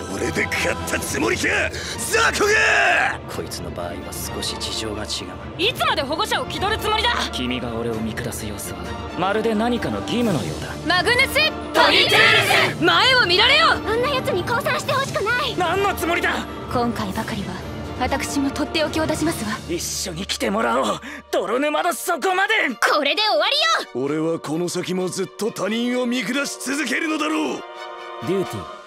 それで勝ったつもりか？ザコが！こいつの場合は少し事情が違う。いつまで保護者を気取るつもりだ？君が俺を見下す様子はまるで何かの義務のようだ。マグヌス！トニテールス！前を見られよ！あんな奴に降参してほしくない！何のつもりだ？今回ばかりは私もとっておきを出しますわ。一緒に来てもらおう。泥沼の底まで！これで終わりよ！俺はこの先もずっと他人を見下し続けるのだろう！デューティー。